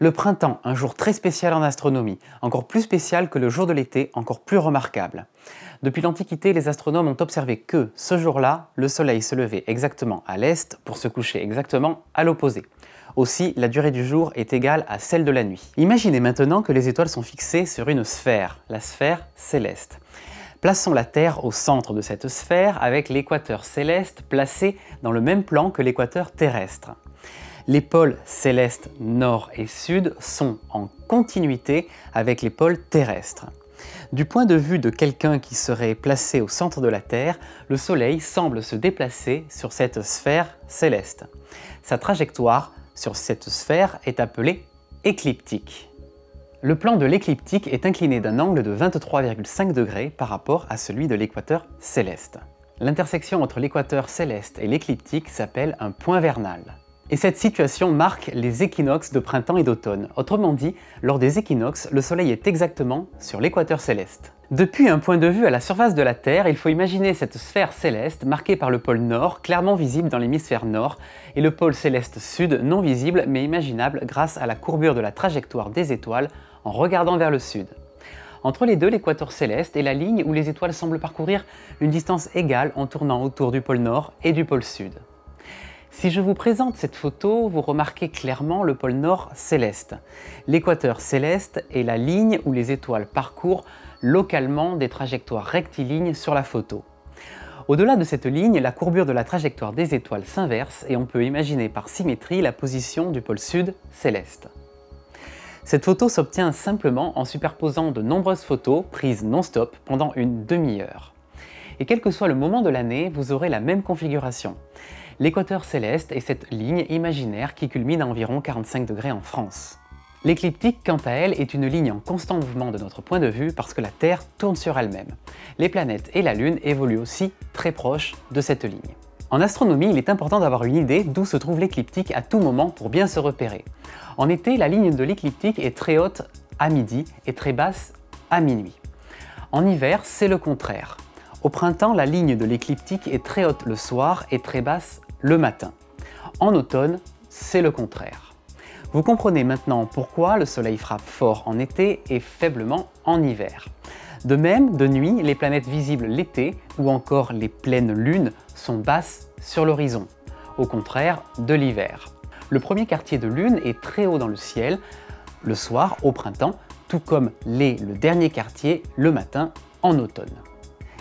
Le printemps, un jour très spécial en astronomie, encore plus spécial que le jour de l'été, encore plus remarquable. Depuis l'Antiquité, les astronomes ont observé que, ce jour-là, le Soleil se levait exactement à l'est pour se coucher exactement à l'opposé. Aussi, la durée du jour est égale à celle de la nuit. Imaginez maintenant que les étoiles sont fixées sur une sphère, la sphère céleste. Plaçons la Terre au centre de cette sphère avec l'équateur céleste placé dans le même plan que l'équateur terrestre les pôles célestes nord et sud sont en continuité avec les pôles terrestres. Du point de vue de quelqu'un qui serait placé au centre de la Terre, le Soleil semble se déplacer sur cette sphère céleste. Sa trajectoire sur cette sphère est appelée écliptique. Le plan de l'écliptique est incliné d'un angle de 23,5 degrés par rapport à celui de l'équateur céleste. L'intersection entre l'équateur céleste et l'écliptique s'appelle un point vernal. Et cette situation marque les équinoxes de printemps et d'automne. Autrement dit, lors des équinoxes, le Soleil est exactement sur l'équateur céleste. Depuis un point de vue à la surface de la Terre, il faut imaginer cette sphère céleste marquée par le pôle nord, clairement visible dans l'hémisphère nord, et le pôle céleste sud, non visible mais imaginable grâce à la courbure de la trajectoire des étoiles en regardant vers le sud. Entre les deux, l'équateur céleste est la ligne où les étoiles semblent parcourir une distance égale en tournant autour du pôle nord et du pôle sud. Si je vous présente cette photo, vous remarquez clairement le pôle Nord céleste. L'équateur céleste est la ligne où les étoiles parcourent localement des trajectoires rectilignes sur la photo. Au-delà de cette ligne, la courbure de la trajectoire des étoiles s'inverse et on peut imaginer par symétrie la position du pôle sud céleste. Cette photo s'obtient simplement en superposant de nombreuses photos prises non-stop pendant une demi-heure. Et quel que soit le moment de l'année, vous aurez la même configuration. L'équateur céleste est cette ligne imaginaire qui culmine à environ 45 degrés en France. L'écliptique, quant à elle, est une ligne en constant mouvement de notre point de vue parce que la Terre tourne sur elle-même. Les planètes et la Lune évoluent aussi très proches de cette ligne. En astronomie, il est important d'avoir une idée d'où se trouve l'écliptique à tout moment pour bien se repérer. En été, la ligne de l'écliptique est très haute à midi et très basse à minuit. En hiver, c'est le contraire. Au printemps, la ligne de l'écliptique est très haute le soir et très basse le matin. En automne, c'est le contraire. Vous comprenez maintenant pourquoi le soleil frappe fort en été et faiblement en hiver. De même, de nuit, les planètes visibles l'été ou encore les pleines lunes sont basses sur l'horizon, au contraire de l'hiver. Le premier quartier de lune est très haut dans le ciel le soir au printemps, tout comme l'est le dernier quartier le matin en automne.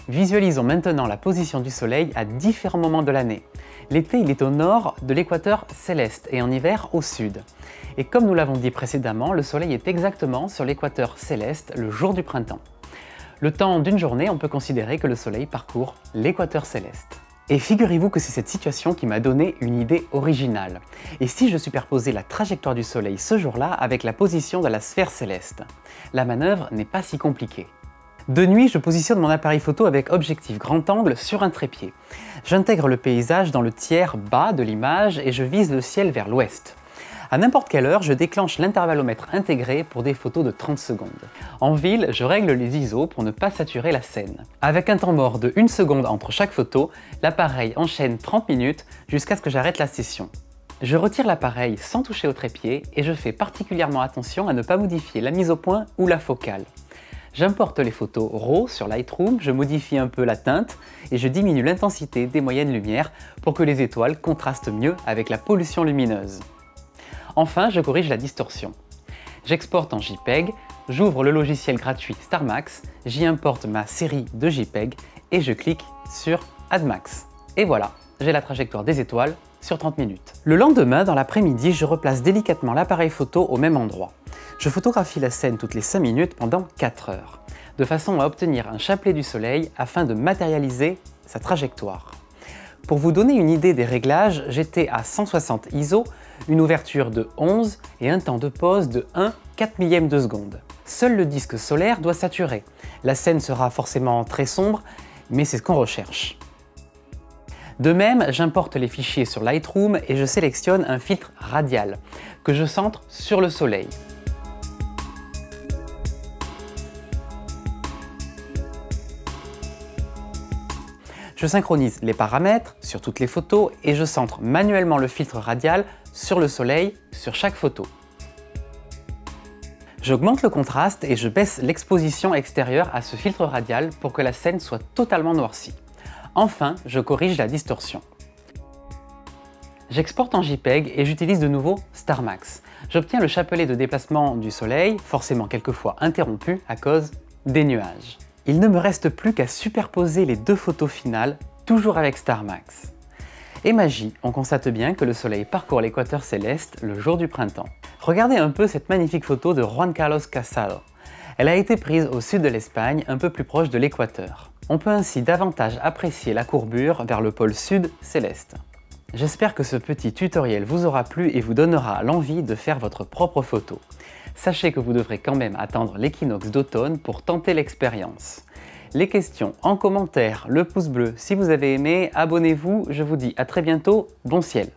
Visualisons maintenant la position du Soleil à différents moments de l'année. L'été, il est au nord de l'équateur céleste et en hiver au sud. Et comme nous l'avons dit précédemment, le Soleil est exactement sur l'équateur céleste le jour du printemps. Le temps d'une journée, on peut considérer que le Soleil parcourt l'équateur céleste. Et figurez-vous que c'est cette situation qui m'a donné une idée originale. Et si je superposais la trajectoire du Soleil ce jour-là avec la position de la sphère céleste? La manœuvre n'est pas si compliquée. De nuit, je positionne mon appareil photo avec objectif grand angle sur un trépied. J'intègre le paysage dans le tiers bas de l'image et je vise le ciel vers l'ouest. À n'importe quelle heure, je déclenche l'intervallomètre intégré pour des photos de 30 secondes. En ville, je règle les ISO pour ne pas saturer la scène. Avec un temps mort de 1 seconde entre chaque photo, l'appareil enchaîne 30 minutes jusqu'à ce que j'arrête la session. Je retire l'appareil sans toucher au trépied et je fais particulièrement attention à ne pas modifier la mise au point ou la focale. J'importe les photos RAW sur Lightroom, je modifie un peu la teinte et je diminue l'intensité des moyennes lumières pour que les étoiles contrastent mieux avec la pollution lumineuse. Enfin, je corrige la distorsion. J'exporte en JPEG, j'ouvre le logiciel gratuit StarMax, j'y importe ma série de JPEG et je clique sur Add Max. Et voilà, j'ai la trajectoire des étoiles sur 30 minutes. Le lendemain, dans l'après-midi, je replace délicatement l'appareil photo au même endroit. Je photographie la scène toutes les 5 minutes pendant 4 heures, de façon à obtenir un chapelet du soleil afin de matérialiser sa trajectoire. Pour vous donner une idée des réglages, j'étais à 160 ISO, une ouverture de 11 et un temps de pause de 1 4 millième de seconde. Seul le disque solaire doit saturer. La scène sera forcément très sombre, mais c'est ce qu'on recherche. De même, j'importe les fichiers sur Lightroom et je sélectionne un filtre radial que je centre sur le soleil. Je synchronise les paramètres sur toutes les photos et je centre manuellement le filtre radial sur le soleil sur chaque photo. J'augmente le contraste et je baisse l'exposition extérieure à ce filtre radial pour que la scène soit totalement noircie. Enfin, je corrige la distorsion. J'exporte en JPEG et j'utilise de nouveau StarMax. J'obtiens le chapelet de déplacement du soleil, forcément quelquefois interrompu à cause des nuages. Il ne me reste plus qu'à superposer les deux photos finales, toujours avec StarMax. Et magie, on constate bien que le soleil parcourt l'équateur céleste le jour du printemps. Regardez un peu cette magnifique photo de Juan Carlos Casado. Elle a été prise au sud de l'Espagne, un peu plus proche de l'équateur. On peut ainsi davantage apprécier la courbure vers le pôle sud céleste. J'espère que ce petit tutoriel vous aura plu et vous donnera l'envie de faire votre propre photo. Sachez que vous devrez quand même attendre l'équinoxe d'automne pour tenter l'expérience. Les questions en commentaire, le pouce bleu si vous avez aimé, abonnez-vous, je vous dis à très bientôt, bon ciel